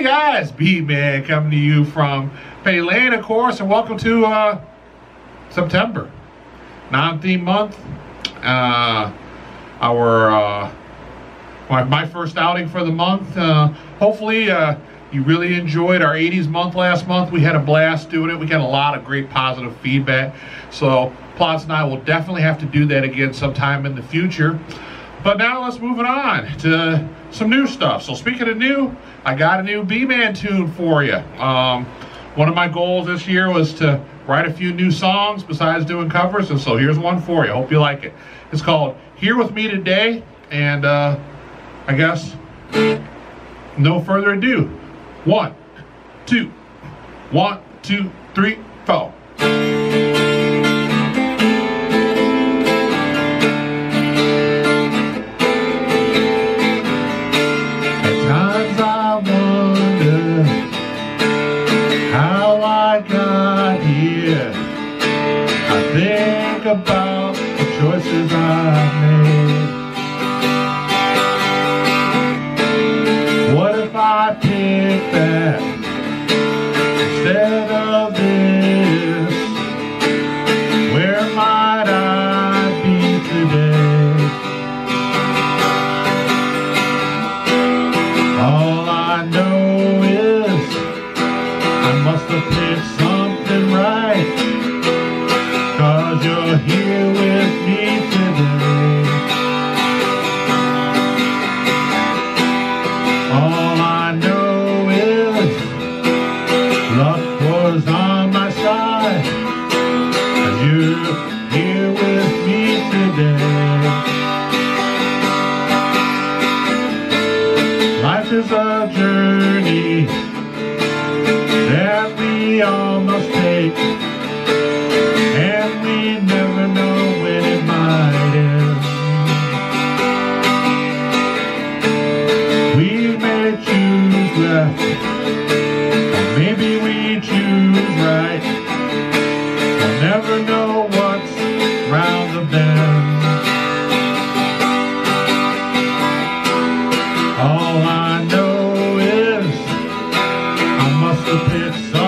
Hey guys, B-Man coming to you from Paylane, of course, and welcome to uh, September, non-theme month. Uh, our uh, my, my first outing for the month. Uh, hopefully, uh, you really enjoyed our 80s month last month. We had a blast doing it. We got a lot of great positive feedback. So, Plots and I will definitely have to do that again sometime in the future. But now let's move it on to some new stuff. So speaking of new, I got a new B-Man tune for you. Um, one of my goals this year was to write a few new songs besides doing covers, and so here's one for you. Hope you like it. It's called Here With Me Today, and uh, I guess no further ado. One, two, one, two, three, four. Life is a journey that we all must take, I must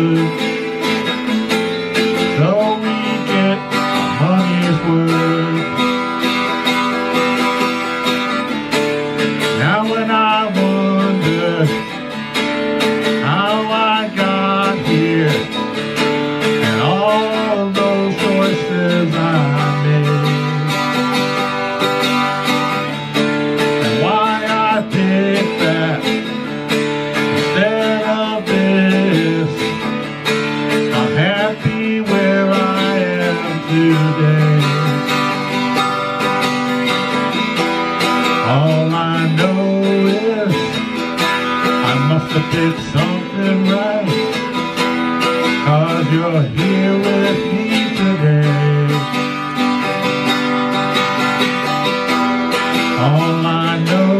the all I know is I must have picked something right. Cause you're here with me today. All I know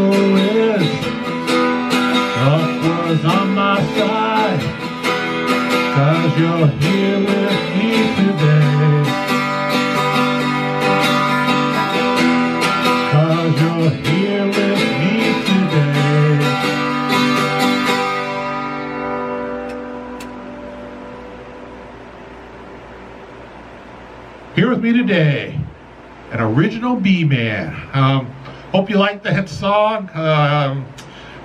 is Luck was on my side. Cause you're here with me today, an original B-Man. Um, hope you like that song. Um,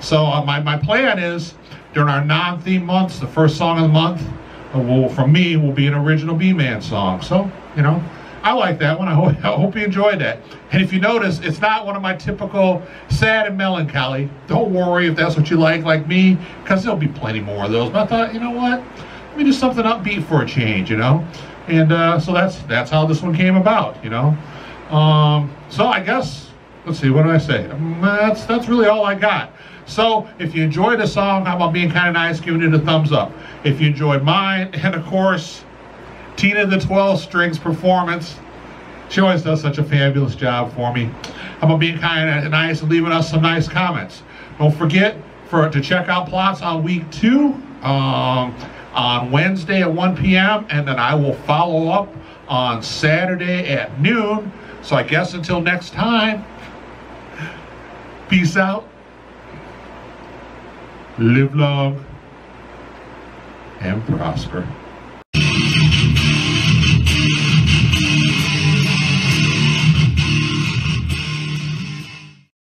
so uh, my, my plan is, during our non-theme months, the first song of the month, uh, will, from me, will be an original B-Man song. So, you know, I like that one. I hope, I hope you enjoyed that. And if you notice, it's not one of my typical sad and melancholy. Don't worry if that's what you like, like me, because there'll be plenty more of those. But I thought, you know what? Let me do something upbeat for a change, you know? And uh, so that's that's how this one came about, you know? Um, so I guess, let's see, what do I say? Um, that's, that's really all I got. So if you enjoyed the song, how about being kind of nice, giving it a thumbs up? If you enjoyed mine, and of course, Tina the 12 strings performance, she always does such a fabulous job for me. How about being kind of nice and leaving us some nice comments? Don't forget for to check out plots on week two um, on Wednesday at 1 p.m. and then I will follow up on Saturday at noon. So I guess until next time, peace out, live long, and prosper.